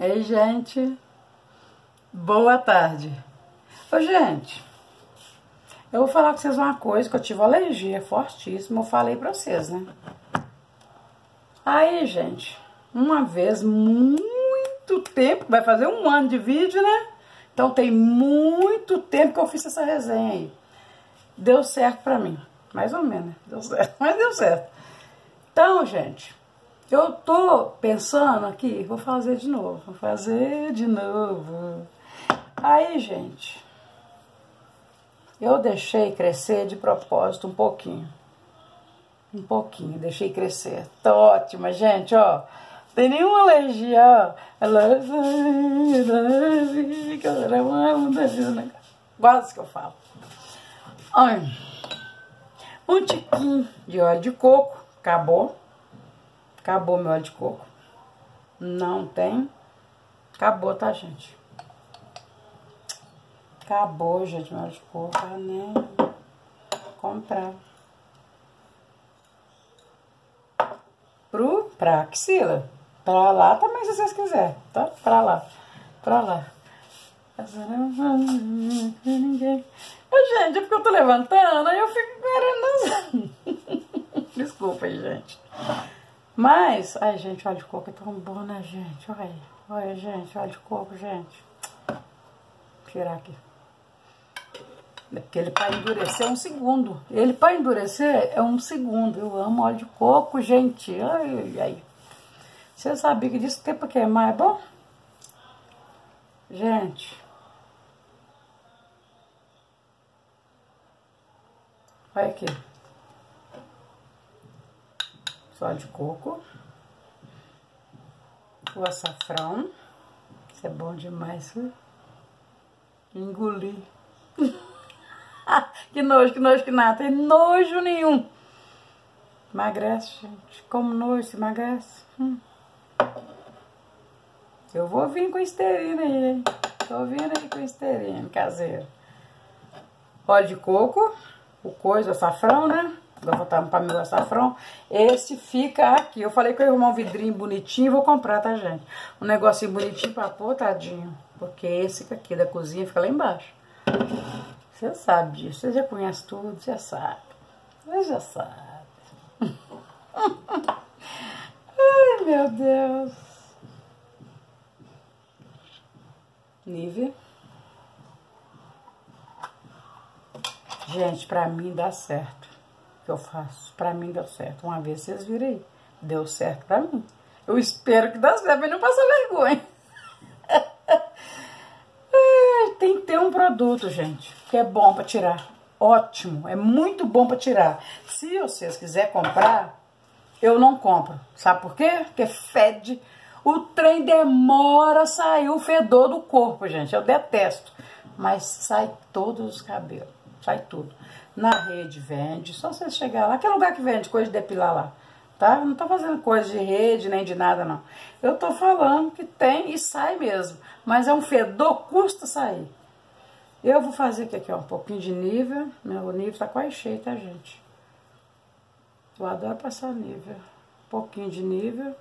Ei, gente. Boa tarde. Ô, gente, eu vou falar com vocês uma coisa, que eu tive alergia fortíssima, eu falei pra vocês, né? Aí, gente, uma vez, muito tempo, vai fazer um ano de vídeo, né? Então tem muito tempo que eu fiz essa resenha aí. Deu certo pra mim, mais ou menos, né? Deu certo, mas deu certo. Então, gente, eu tô pensando aqui, vou fazer de novo, vou fazer de novo. Aí, gente, eu deixei crescer de propósito um pouquinho. Um pouquinho, deixei crescer. Tá ótima, gente, ó. Tem nenhuma alergia, ó. Quase que eu falo. Um tiquinho de óleo de coco, acabou. Acabou meu óleo de coco. Não tem. Acabou, tá, gente? Acabou, gente, meu óleo de coco. Ah, nem comprar. Pro, pra axila. Pra lá também, se vocês quiserem, tá? Pra lá. Pra lá. Ninguém. Gente, é porque eu tô levantando, aí eu fico querendo. Desculpa aí, gente. Mas, ai gente, óleo de coco é tão bom, né, gente? Olha aí, olha, gente, óleo de coco, gente. Vou tirar aqui. É porque ele para endurecer é um segundo. Ele para endurecer é um segundo. Eu amo óleo de coco, gente. Ai, ai. Você sabia que disso tempo queimar é bom? Gente. Olha aqui só de coco, o açafrão, isso é bom demais, viu? Engolir. que nojo, que nojo, que nada, tem nojo nenhum. Emagrece, gente, como nojo, se emagrece. Hum. Eu vou vir com esterina aí? Tô vindo aí com esterina caseiro. Óleo de coco, o coisa, o açafrão, né? Vou botar para meu açafrão. Esse fica aqui. Eu falei que eu ia arrumar um vidrinho bonitinho e vou comprar, tá, gente? Um negocinho bonitinho pra pôr, tadinho. Porque esse aqui da cozinha fica lá embaixo. Você sabe disso. Você já conhece tudo, você sabe. Você já sabe. Ai, meu Deus. Nível. Gente, pra mim dá certo que eu faço. Pra mim deu certo. Uma vez vocês viram aí. Deu certo pra mim. Eu espero que dê certo, mas não passa vergonha. Tem que ter um produto, gente, que é bom pra tirar. Ótimo, é muito bom pra tirar. Se vocês quiserem comprar, eu não compro. Sabe por quê? Porque fede. O trem demora a sair o fedor do corpo, gente. Eu detesto. Mas sai todos os cabelos. Sai tudo. Na rede vende, só você chegar lá. Que é lugar que vende coisa de depilar lá, tá? não tô fazendo coisa de rede nem de nada, não. Eu tô falando que tem e sai mesmo. Mas é um fedor, custa sair. Eu vou fazer aqui, aqui ó, um pouquinho de nível. Meu nível tá quase cheio, tá, gente? Eu adoro passar nível. Um pouquinho de nível.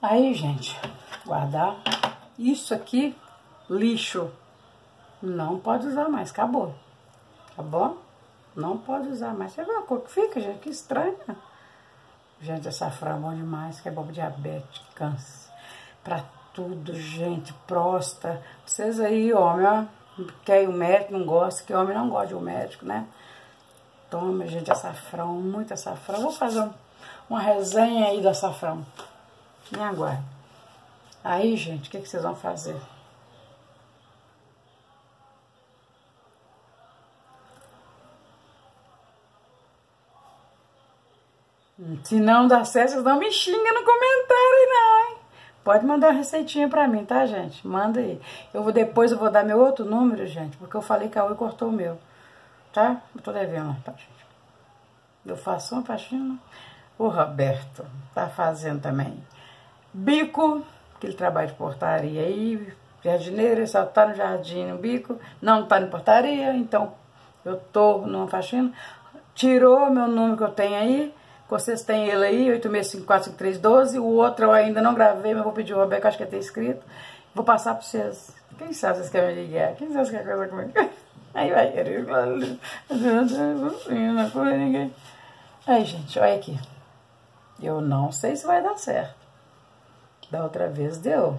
Aí, gente, guardar. Isso aqui, lixo. Não pode usar mais, acabou. Tá bom? Não pode usar mais. Você vê a cor que fica, gente? Que estranha. Gente, açafrão é bom demais, que é bom diabetes, câncer. Pra tudo, gente, próstata. Vocês aí, homem, ó, quer o médico, não gosta, que homem não gosta de um médico, né? Toma, gente, açafrão, muito açafrão. Vou fazer uma resenha aí do açafrão. Me aguarde. Aí, gente, o que, que vocês vão fazer? Se não dá certo, vocês não me xingam no comentário, não, hein? Pode mandar uma receitinha pra mim, tá, gente? Manda aí. Eu vou, depois eu vou dar meu outro número, gente, porque eu falei que a Oi cortou o meu. Tá? Eu tô devendo, gente? Eu faço uma faxina. O Roberto tá fazendo também. Bico, que ele trabalha de portaria aí. Jardineiro, só tá no jardim, no bico. Não tá em portaria, então eu tô numa faxina. Tirou meu número que eu tenho aí vocês têm ele aí, 86545312. O outro eu ainda não gravei, mas vou pedir o Roberto, acho que tem escrito. Vou passar para vocês. Quem sabe vocês querem me ligar? Quem sabe vocês querem coisa comigo? Aí vai querer. Aí, gente, olha aqui. Eu não sei se vai dar certo. Da outra vez deu.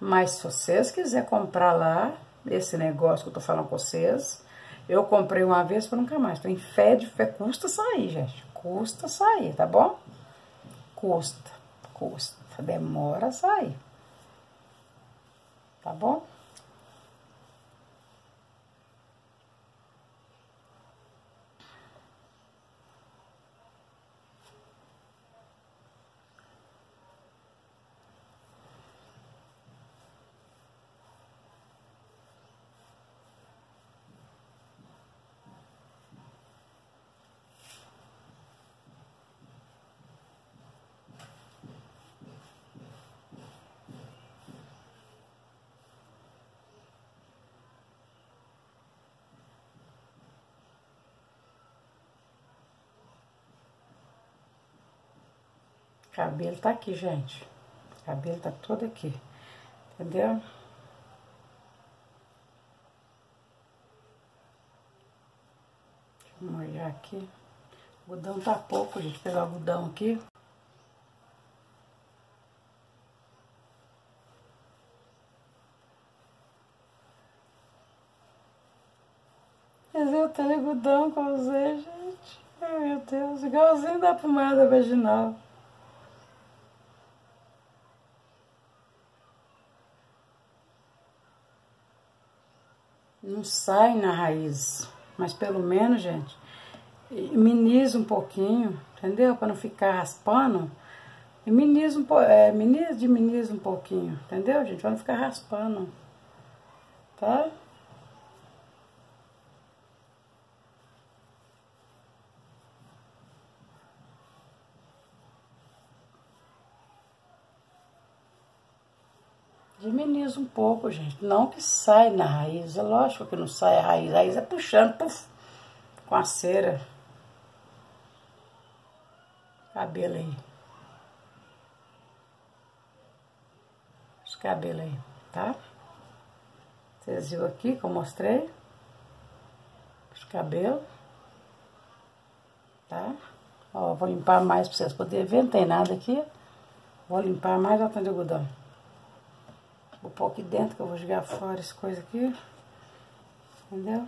Mas se vocês quiserem comprar lá, esse negócio que eu tô falando com vocês, eu comprei uma vez para nunca mais. Tem fé de fé, custa sair, gente custa sair, tá bom? Custa, custa, demora a sair. Tá bom? Cabelo tá aqui, gente. Cabelo tá todo aqui. Entendeu? Deixa eu molhar aqui. O algodão tá pouco, gente. Vou pegar o algodão aqui. Mas eu tenho algodão com você, gente. Ai, meu Deus. Igualzinho da pomada vaginal. Não sai na raiz. Mas pelo menos, gente, miniza um pouquinho, entendeu? Para não ficar raspando. Miniza um, é, miniza, diminiza um pouquinho, entendeu, gente? Para não ficar raspando, tá? Diminiza um pouco, gente. Não que sai na raiz. É lógico que não sai a raiz. A raiz é puxando puf, com a cera. Cabelo aí. Os cabelos aí, tá? Vocês viram aqui que eu mostrei? Os cabelos. Tá? Ó, vou limpar mais pra vocês poderem ver. Não tem nada aqui. Vou limpar mais de algodão. Vou pôr aqui dentro, que eu vou jogar fora essa coisa aqui. Entendeu?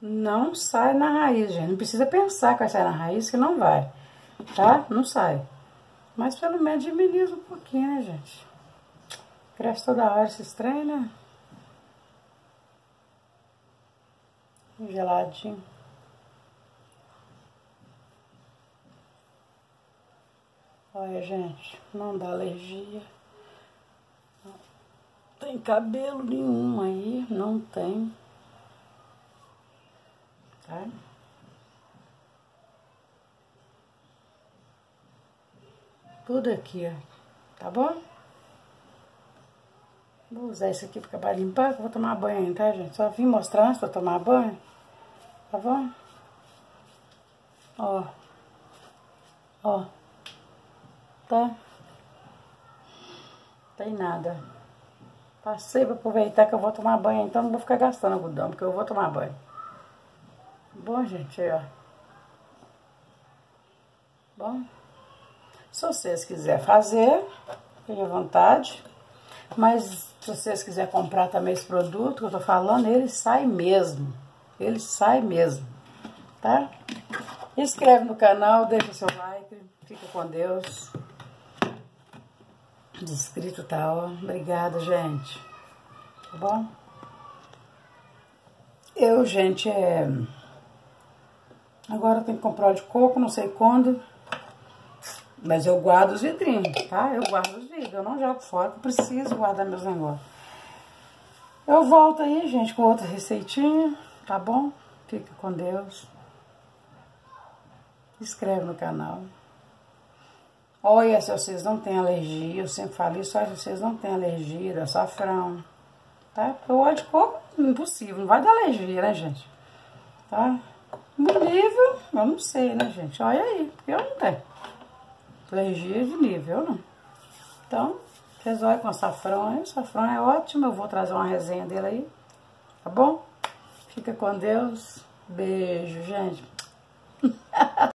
Não sai na raiz, gente. Não precisa pensar que vai sair na raiz, que não vai tá? Não sai. Mas pelo menos diminui um pouquinho, né, gente? Cresce toda hora esses trem, né? Geladinho. Olha, gente, não dá alergia. Tem cabelo nenhum aí, não tem. Tá? Tudo aqui, ó. Tá bom? Vou usar isso aqui para limpar, que eu vou tomar banho, tá, gente? Só vim mostrar antes pra tomar banho. Tá bom? Ó. Ó. Tá? Tem nada. Passei pra aproveitar que eu vou tomar banho, então não vou ficar gastando algodão, porque eu vou tomar banho. Bom, gente, aí, ó. Bom. Se vocês quiserem fazer, fiquem à vontade. Mas se vocês quiserem comprar também esse produto que eu tô falando, ele sai mesmo. Ele sai mesmo, tá? Inscreve no canal, deixa seu like. Fica com Deus. Descrito tá. Obrigada, gente. Tá bom? Eu, gente, é... Agora tem que comprar óleo de coco, não sei quando. Mas eu guardo os vidrinhos, tá? Eu guardo os vidros, eu não jogo fora, eu preciso guardar meus negócios. Eu volto aí, gente, com outra receitinha, tá bom? Fica com Deus. Inscreve no canal. Olha, se vocês não têm alergia, eu sempre falo isso, se vocês não têm alergia do açafrão, tá? Porque o óleo de coco, impossível, não vai dar alergia, né, gente? Tá? No nível, eu não sei, né, gente? Olha aí, porque eu não tenho. Alergia de nível, não. Então, vocês com açafrão o açafrão é ótimo, eu vou trazer uma resenha dele aí, tá bom? Fica com Deus. Beijo, gente.